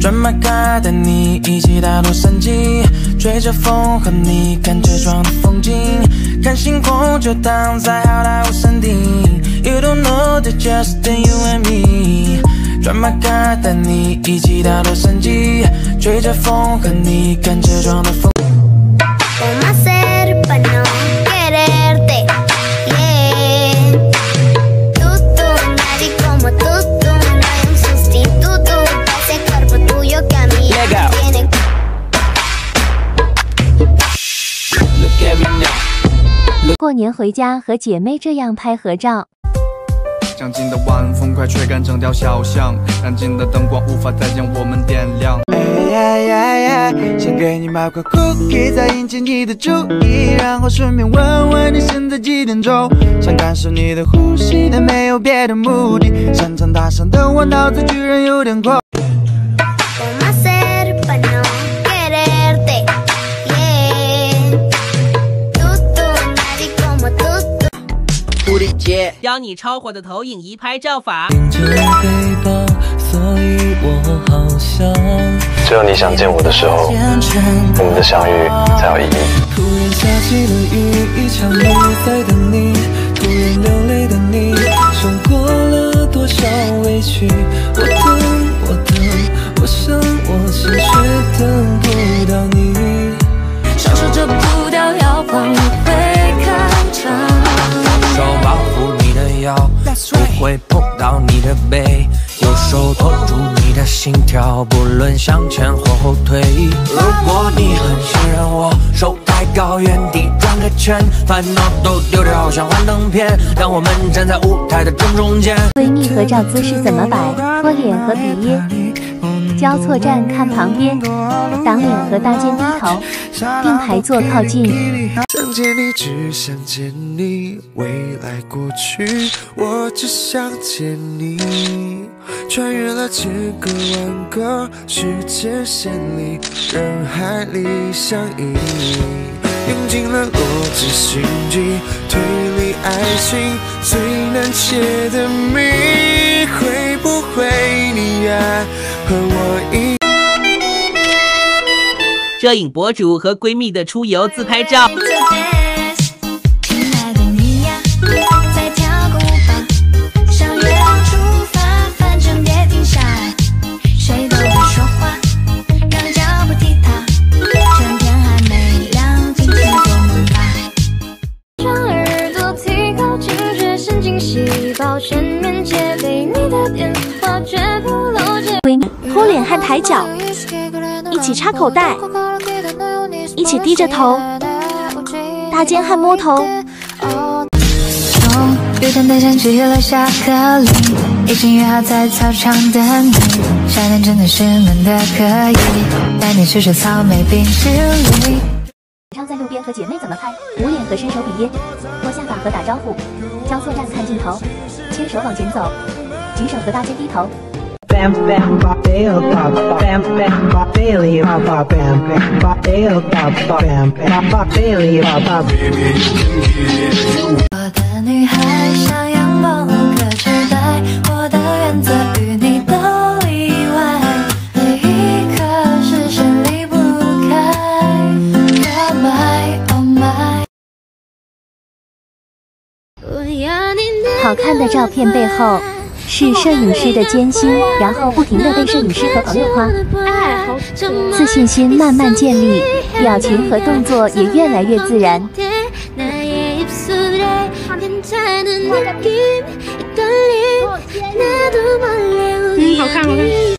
专马卡带你一起大洛杉矶，吹着风和你看车窗的风景，看星空就躺在好莱坞山顶。You don't know that just you and me。专马卡带你一起大洛杉矶，吹着风和你看车窗的风。过年回家和姐妹这样拍合照。将近的晚风快吹干整条小巷，燃尽的灯光无法再将我们点亮。哎呀呀，想给你买块 cookie，再引起你的注意，然后顺便问问你现在几点钟。想感受你的呼吸，但没有别的目的。擅长大声的我脑子居然有点空。教你超火的投影仪拍照法。只有你想见我的时候，我们的相遇才有意义。不会碰到你的背。右手托住你的心跳，不论向前或后退。如果你很信任我，手抬高，原地转个圈，烦恼都丢掉，像幻灯片。当我们站在舞台的正中间。闺蜜合照姿势怎么摆？托脸和比耶，交错站看旁边，挡脸和搭肩低头，并排坐靠近。想见你，只想见你，未来过去，我只想见你。穿越了千个万个时间线里，人海里相依，用尽了逻辑心机推理爱情最难解的谜，摄影博主和闺蜜的出游自拍照。托脸和抬脚，一起插口袋，一起低着头，搭肩和摸头。终于等待像吃了下课铃，已经约好在操场等你。夏天真的是闷的可以，带你吃吃草莓冰淇淋。唱在路边和姐妹怎么拍？捂脸和伸手比耶，摸下巴和打招呼，交错站看镜头，牵手往前走，举手和搭肩低头。Bam bam ba bamba bambamba bailey bam bam bam bam Bailey bam bam bam Bailey bam bam 我的女孩像阳光可取代，我的原则与你都意外，每一刻视线离不开。Oh my oh my。好看的照片背后。是摄影师的艰辛，然后不停的被摄影师和朋友夸，自信心慢慢建立，表情和动作也越来越自然。嗯，好看，好看。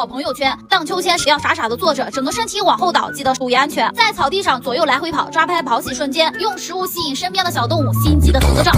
爆朋友圈，荡秋千，时要傻傻的坐着，整个身体往后倒，记得注意安全。在草地上左右来回跑，抓拍跑起瞬间，用食物吸引身边的小动物，心机的合照。